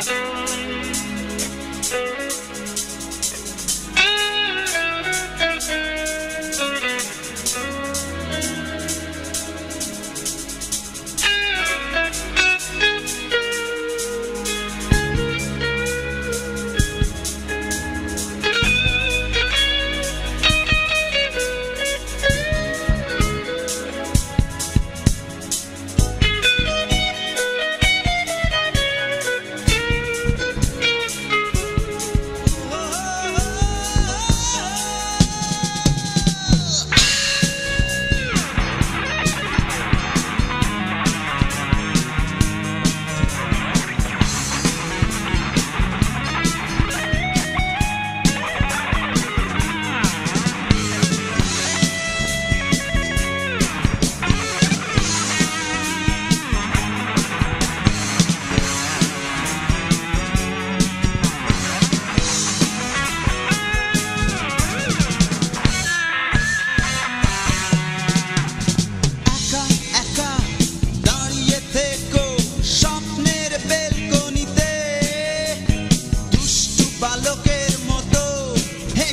একা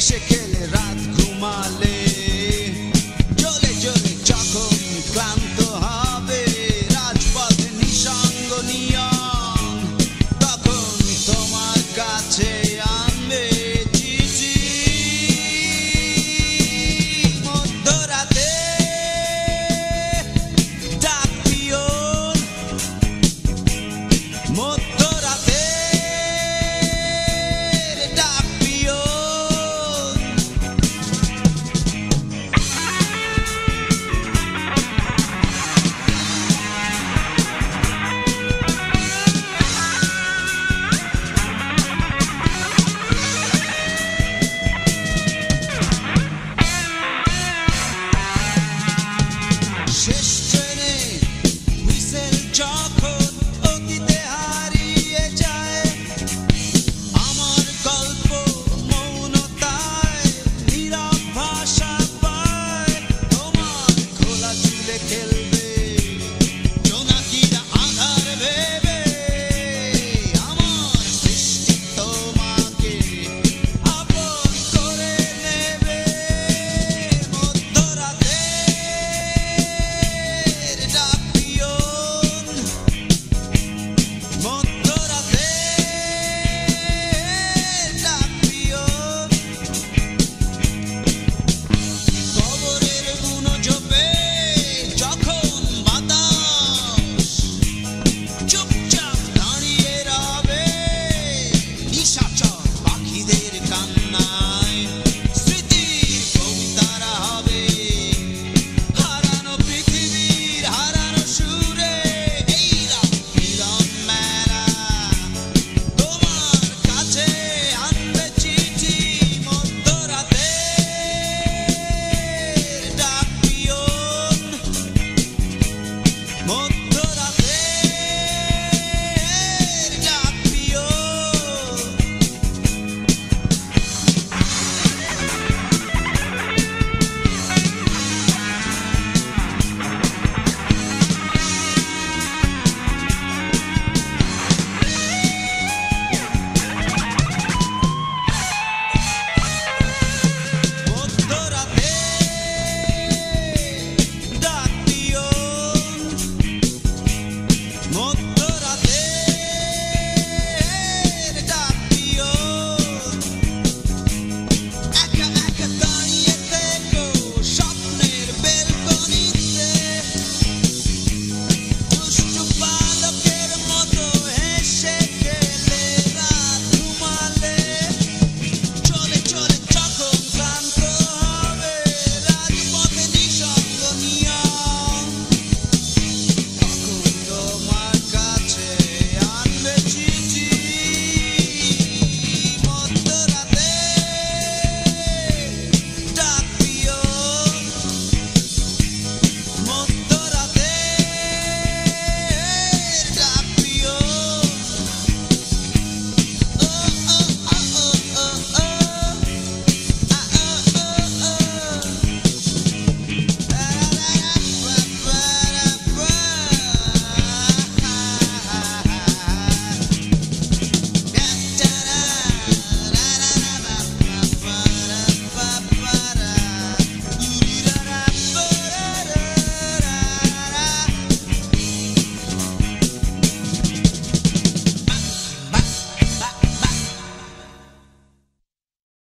Chicken. Just